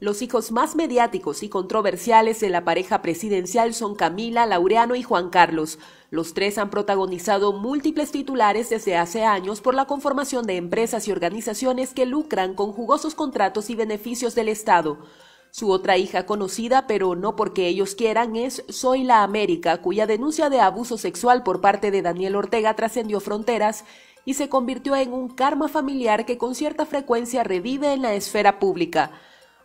Los hijos más mediáticos y controversiales de la pareja presidencial son Camila, Laureano y Juan Carlos. Los tres han protagonizado múltiples titulares desde hace años por la conformación de empresas y organizaciones que lucran con jugosos contratos y beneficios del Estado. Su otra hija conocida, pero no porque ellos quieran, es Soy la América, cuya denuncia de abuso sexual por parte de Daniel Ortega trascendió fronteras y se convirtió en un karma familiar que con cierta frecuencia revive en la esfera pública.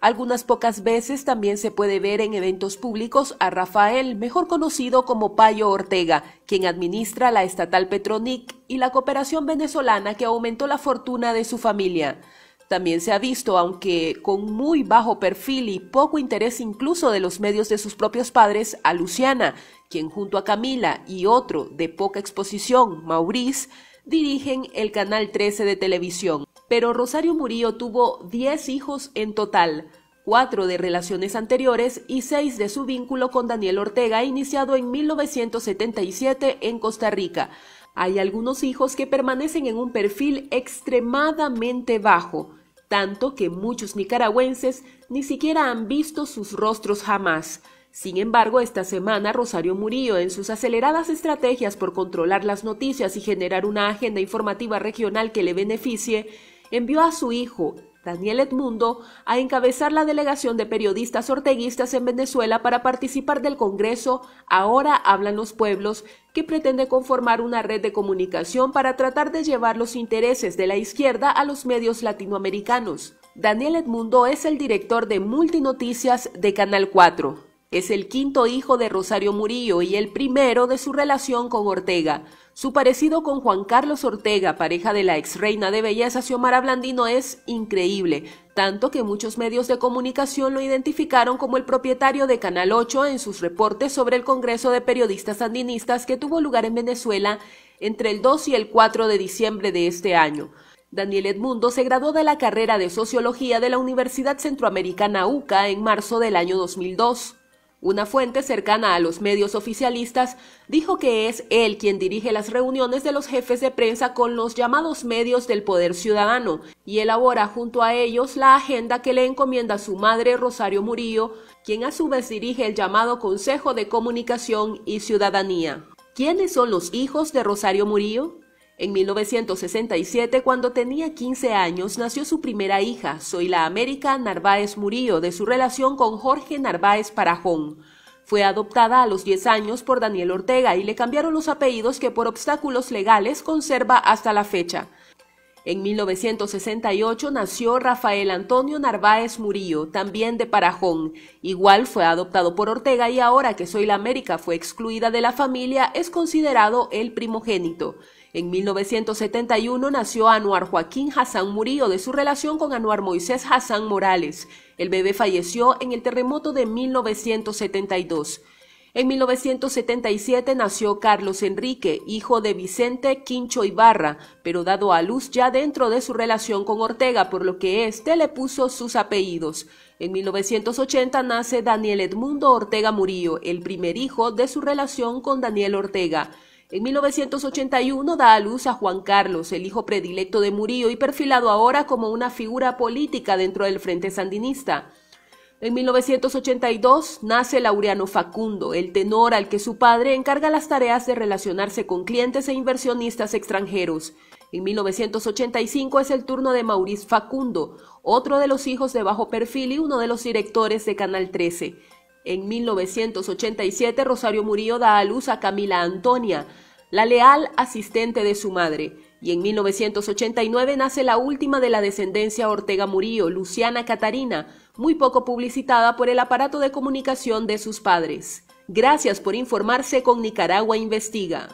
Algunas pocas veces también se puede ver en eventos públicos a Rafael, mejor conocido como Payo Ortega, quien administra la estatal Petronic y la cooperación venezolana que aumentó la fortuna de su familia. También se ha visto, aunque con muy bajo perfil y poco interés incluso de los medios de sus propios padres, a Luciana, quien junto a Camila y otro de poca exposición, Maurice, dirigen el Canal 13 de televisión pero Rosario Murillo tuvo 10 hijos en total, cuatro de relaciones anteriores y seis de su vínculo con Daniel Ortega, iniciado en 1977 en Costa Rica. Hay algunos hijos que permanecen en un perfil extremadamente bajo, tanto que muchos nicaragüenses ni siquiera han visto sus rostros jamás. Sin embargo, esta semana Rosario Murillo, en sus aceleradas estrategias por controlar las noticias y generar una agenda informativa regional que le beneficie, envió a su hijo, Daniel Edmundo, a encabezar la delegación de periodistas orteguistas en Venezuela para participar del Congreso Ahora hablan los pueblos, que pretende conformar una red de comunicación para tratar de llevar los intereses de la izquierda a los medios latinoamericanos. Daniel Edmundo es el director de Multinoticias de Canal 4. Es el quinto hijo de Rosario Murillo y el primero de su relación con Ortega. Su parecido con Juan Carlos Ortega, pareja de la ex reina de belleza Xiomara Blandino, es increíble, tanto que muchos medios de comunicación lo identificaron como el propietario de Canal 8 en sus reportes sobre el Congreso de Periodistas Sandinistas que tuvo lugar en Venezuela entre el 2 y el 4 de diciembre de este año. Daniel Edmundo se graduó de la carrera de Sociología de la Universidad Centroamericana UCA en marzo del año 2002. Una fuente cercana a los medios oficialistas dijo que es él quien dirige las reuniones de los jefes de prensa con los llamados medios del poder ciudadano y elabora junto a ellos la agenda que le encomienda su madre Rosario Murillo, quien a su vez dirige el llamado Consejo de Comunicación y Ciudadanía. ¿Quiénes son los hijos de Rosario Murillo? En 1967, cuando tenía 15 años, nació su primera hija, Soy la América Narváez Murillo, de su relación con Jorge Narváez Parajón. Fue adoptada a los 10 años por Daniel Ortega y le cambiaron los apellidos que por obstáculos legales conserva hasta la fecha. En 1968 nació Rafael Antonio Narváez Murillo, también de Parajón. Igual fue adoptado por Ortega y ahora que Soy la América fue excluida de la familia, es considerado el primogénito. En 1971 nació Anuar Joaquín Hassan Murillo de su relación con Anuar Moisés Hassan Morales. El bebé falleció en el terremoto de 1972. En 1977 nació Carlos Enrique, hijo de Vicente Quincho Ibarra, pero dado a luz ya dentro de su relación con Ortega, por lo que éste le puso sus apellidos. En 1980 nace Daniel Edmundo Ortega Murillo, el primer hijo de su relación con Daniel Ortega. En 1981 da a luz a Juan Carlos, el hijo predilecto de Murillo y perfilado ahora como una figura política dentro del Frente Sandinista. En 1982 nace Laureano Facundo, el tenor al que su padre encarga las tareas de relacionarse con clientes e inversionistas extranjeros. En 1985 es el turno de Maurice Facundo, otro de los hijos de bajo perfil y uno de los directores de Canal 13. En 1987 Rosario Murillo da a luz a Camila Antonia, la leal asistente de su madre, y en 1989 nace la última de la descendencia Ortega Murillo, Luciana Catarina, muy poco publicitada por el aparato de comunicación de sus padres. Gracias por informarse con Nicaragua Investiga.